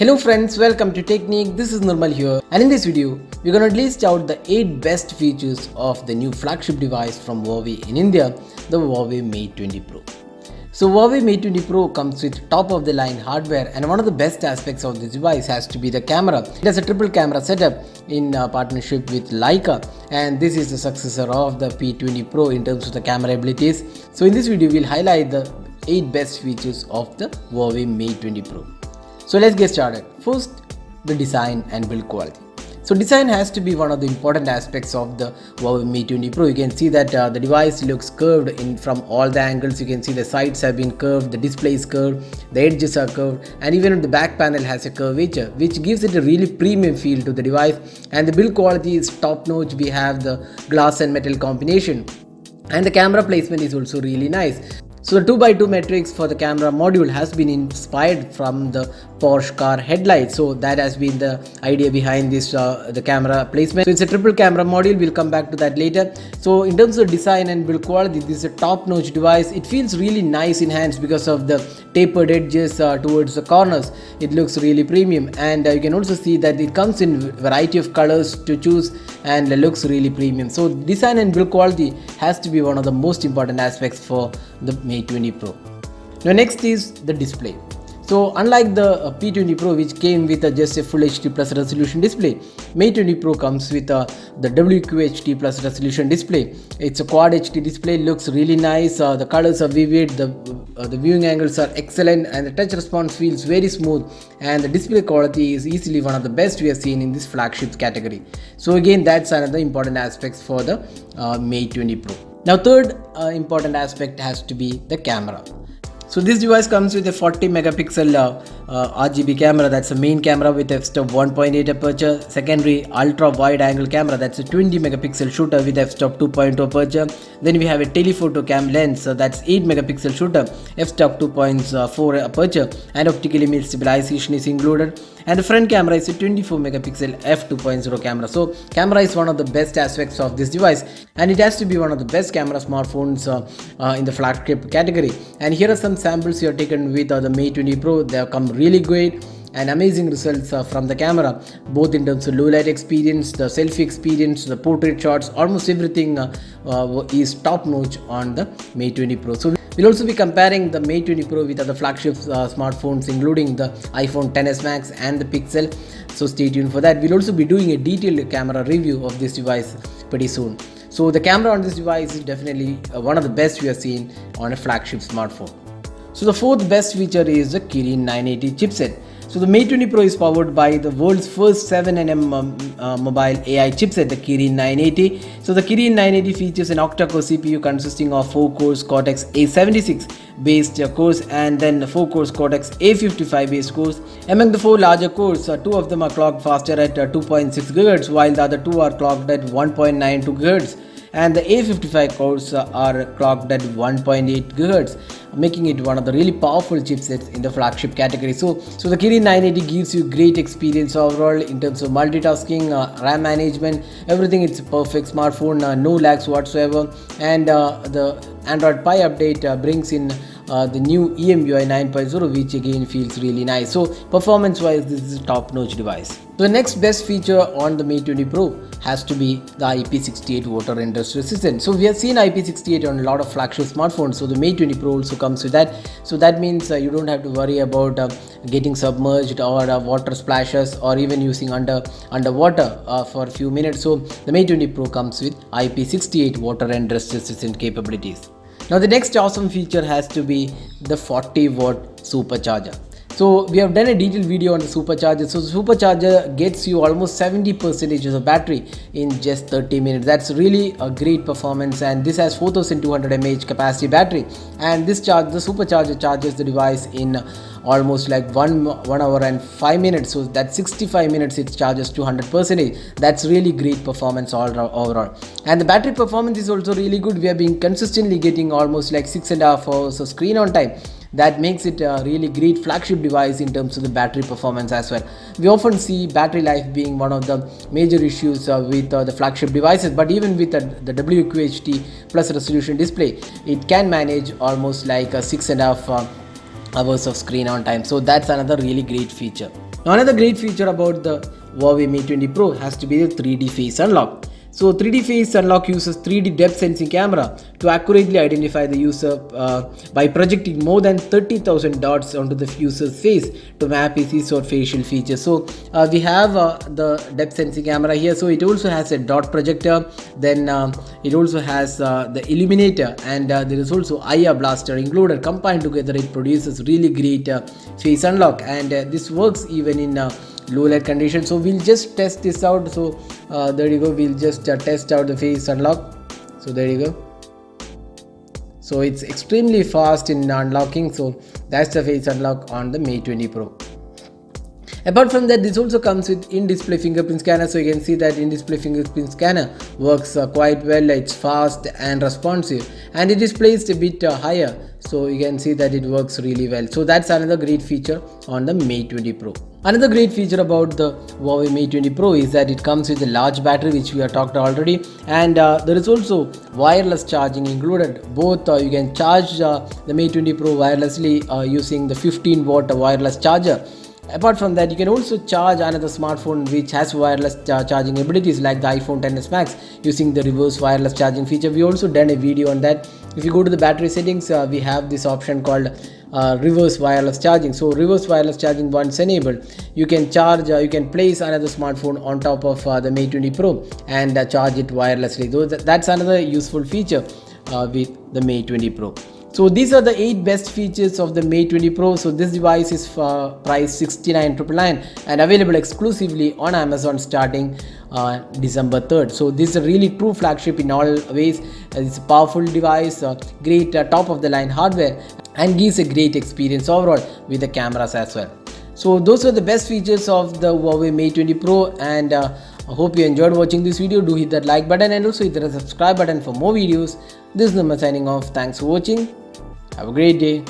Hello friends, welcome to Techniqued. This is Nirmal here and in this video we're gonna list out the 8 best features of the new flagship device from Huawei in India, the Huawei Mate 20 Pro. So Huawei Mate 20 Pro comes with top of the line hardware and one of the best aspects of this device has to be the camera. It has a triple camera setup in uh, partnership with Leica and this is the successor of the P20 Pro in terms of the camera abilities. So in this video we'll highlight the 8 best features of the Huawei Mate 20 Pro. So let's get started. First, the design and build quality. So design has to be one of the important aspects of the Huawei Mate 20 Pro. You can see that uh, the device looks curved in from all the angles. You can see the sides have been curved, the display is curved, the edges are curved, and even the back panel has a curvature, which gives it a really premium feel to the device. And the build quality is top notch. We have the glass and metal combination, and the camera placement is also really nice. So the 2x2 matrix for the camera module has been inspired from the Porsche car headlight. So that has been the idea behind this uh, the camera placement. So it's a triple camera module. We'll come back to that later. So in terms of design and build quality, this is a top-notch device. It feels really nice in hands because of the tapered edges uh, towards the corners. It looks really premium, and uh, you can also see that it comes in variety of colors to choose and looks really premium. So design and build quality has to be one of the most important aspects for the Mate 20 Pro. Now next is the display. So unlike the uh, P20 Pro which came with just a full HD plus resolution display, Mate 20 Pro comes with the WQHD plus resolution display. It's a quad HD display, looks really nice, uh, the colors are vivid, the, uh, the viewing angles are excellent and the touch response feels very smooth and the display quality is easily one of the best we have seen in this flagship category. So again that's another important aspect for the uh, Mate 20 Pro. Now third important aspect has to be the camera. So this device comes with a 40 megapixel uh, uh, RGB camera that's a main camera with f-stop 1.8 aperture. Secondary ultra wide angle camera that's a 20 megapixel shooter with f-stop 2.0 aperture. Then we have a telephoto cam lens uh, that's 8 megapixel shooter f-stop 2.4 aperture. And optical image stabilization is included. And the front camera is a 24 megapixel f2.0 camera. So camera is one of the best aspects of this device. And it has to be one of the best camera smartphones uh, uh, in the flagship category. And here are some samples here taken with uh, the Mate 20 Pro. They have come really great and amazing results uh, from the camera both in terms of low light experience the selfie experience the portrait shots almost everything uh, uh, is top notch on the Mate 20 Pro. So we'll also be comparing the Mate 20 Pro with other flagship uh, smartphones including the iPhone 10s Max and the Pixel. So stay tuned for that. We'll also be doing a detailed camera review of this device pretty soon. So the camera on this device is definitely uh, one of the best we have seen on a flagship smartphone so the fourth best feature is the Kirin 980 chipset. So the Mate 20 Pro is powered by the world's first 7nm um, uh, mobile AI chipset, the Kirin 980. So the Kirin 980 features an octa-core CPU consisting of 4 cores Cortex A76 based uh, cores and then 4 cores Cortex A55 based cores. Among the 4 larger cores, uh, 2 of them are clocked faster at uh, 2.6 GHz while the other 2 are clocked at 1.92 GHz and the A55 cores are clocked at 1.8 GHz making it one of the really powerful chipsets in the flagship category. So so the Kirin 980 gives you great experience overall in terms of multitasking uh, RAM management everything. It's a perfect smartphone uh, no lags whatsoever. And uh, the Android Pie update uh, brings in uh, the new EMUI 9.0 which again feels really nice so performance wise this is a top notch device the next best feature on the Mate 20 Pro has to be the IP68 water and dust resistant. So we have seen IP68 on a lot of flagship smartphones. So the Mate 20 Pro also comes with that. So that means uh, you don't have to worry about uh, getting submerged or uh, water splashes or even using under underwater uh, for a few minutes. So the Mate 20 Pro comes with IP68 water and dust resistant capabilities. Now the next awesome feature has to be the 40 watt supercharger. So we have done a detailed video on the supercharger. So supercharger gets you almost 70 percent of battery in just 30 minutes. That's really a great performance and this has 4200 mAh capacity battery. And this charge the supercharger charges the device in almost like one one hour and five minutes. So that 65 minutes it charges to 100 percentage. That's really great performance all overall. And the battery performance is also really good. We have been consistently getting almost like six and a half hours of screen on time that makes it a really great flagship device in terms of the battery performance as well. We often see battery life being one of the major issues uh, with uh, the flagship devices but even with uh, the WQHD plus resolution display it can manage almost like a six and a half uh, hours of screen on time so that's another really great feature Now another great feature about the Huawei Mate 20 Pro has to be the 3D face unlock. So 3D face unlock uses 3D depth sensing camera to accurately identify the user uh, by projecting more than 30,000 dots onto the user's face to map his or facial features. So uh, we have uh, the depth sensing camera here. So it also has a dot projector. Then um, it also has uh, the illuminator and uh, there is also IR blaster included. Combined together, it produces really great uh, face unlock and this works even in low light condition so we'll just test this out so uh, there you go we'll just uh, test out the face unlock so there you go so it's extremely fast in unlocking so that's the face unlock on the Mate 20 Pro Apart from that, this also comes with in-display fingerprint scanner. So you can see that in-display fingerprint scanner works uh, quite well. It's fast and responsive and it is placed a bit uh, higher. So you can see that it works really well. So that's another great feature on the Mate 20 Pro. Another great feature about the Huawei Mate 20 Pro is that it comes with a large battery which we have talked already and uh, there is also wireless charging included. Both uh, you can charge uh, the Mate 20 Pro wirelessly uh, using the 15 watt wireless charger Apart from that, you can also charge another smartphone which has wireless charging abilities like the iPhone 10s Max using the reverse wireless charging feature. We also done a video on that. If you go to the battery settings, uh, we have this option called uh, reverse wireless charging. So reverse wireless charging once enabled, you can charge, uh, you can place another smartphone on top of uh, the Mate 20 Pro and uh, charge it wirelessly. So that's another useful feature uh, with the Mate 20 Pro. So these are the 8 best features of the Mate 20 Pro. So this device is for price 69 and available exclusively on Amazon starting uh, December 3rd. So this is a really true flagship in all ways. It's a powerful device, uh, great uh, top of the line hardware and gives a great experience overall with the cameras as well. So those are the best features of the Huawei Mate 20 Pro and uh, I hope you enjoyed watching this video. Do hit that like button and also hit the subscribe button for more videos. This is Nirmal signing off. Thanks for watching. Have a great day.